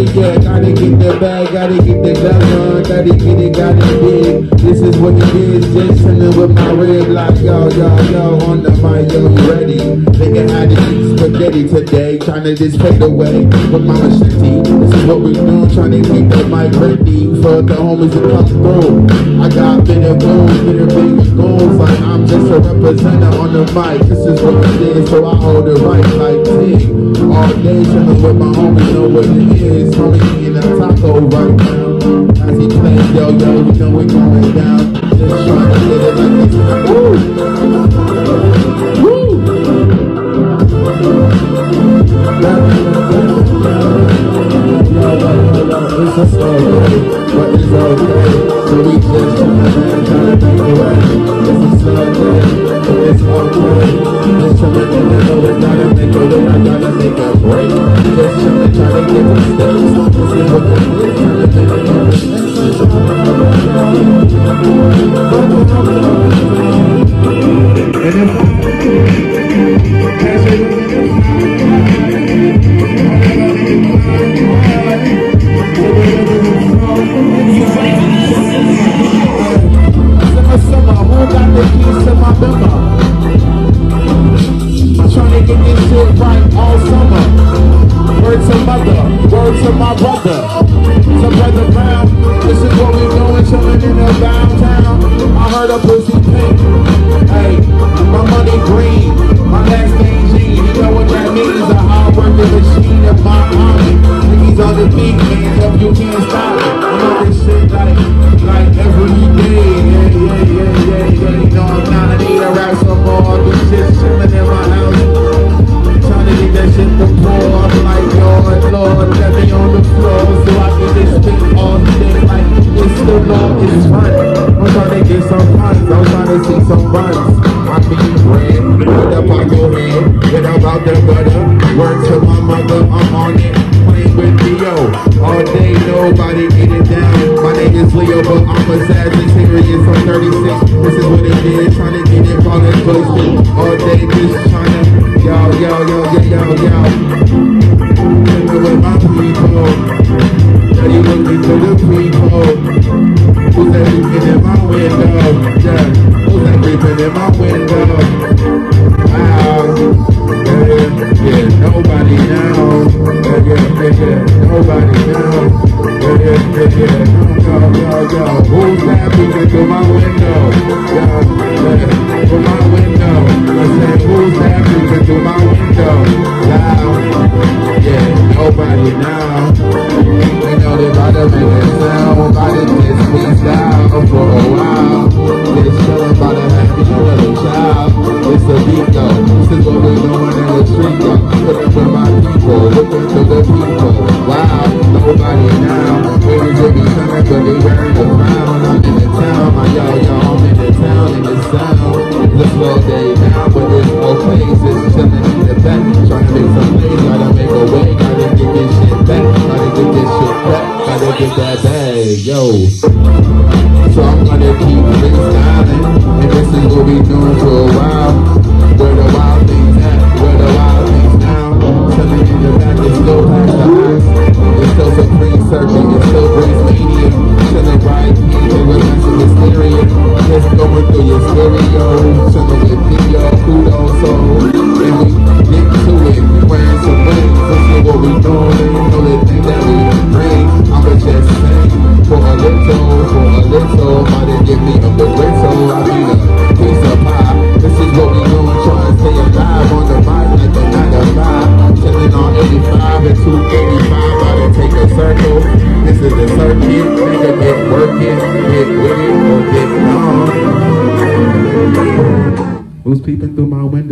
yeah, gotta get the bag, gotta get the gun on, gotta get it, gotta dig. This is what it is, just chillin' with my red block, yo, yo, yo, on the mic, yo, you ready? Spaghetti today, trying to just fade away with my machete. This is what we do, trying to keep the mic ready for the homies to come through. I got bitter goons, bitter big goons, like I'm just a representative on the mic. This is what it is, so I hold it right like Ting. All day chillin' with my homies, know what it is. Homie eating a taco right now. As he plays yo-yo, you know we're going down. Just trying to get it like this. Woo! But it's okay. So we. It's it's okay. Just trying to it way, way, I gotta make a break. To my brother. To brother Brown, this is what we doing, chillin' in the downtown. I heard a pussy pink. Hey, my money green, my last name G. You know what that means? A hard working machine of my army. Niggas on the beat, man, up, you can't stop see some runs. I mean bread, up on your head, get about the butter. Word to my mother, I'm on it, playing with Leo. All day, nobody get it down. My name is Leo, but I'm a Sagittarius, I'm 36. This is what it is, trying to get it all in close All day, It's a this is what we're doing in the street though. Looking for my people, looking for the people. Wow, nobody now. Baby, they be coming, but they wearing the crown. I'm in the town, my yo, yo, I'm in the town, in the sound. It's a slow day now, but there's more places. Chillin' in the back, trying to make some plays, gotta make a way, gotta get this shit back, gotta get this shit back, gotta get that bag, yo. So I'm gonna keep freestyling, and this is what we doing for peeping through my window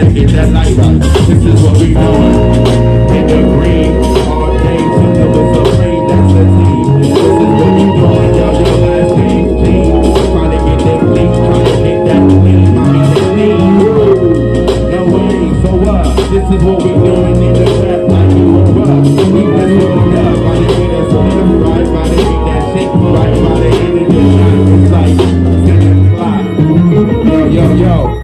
that. This is what we doing.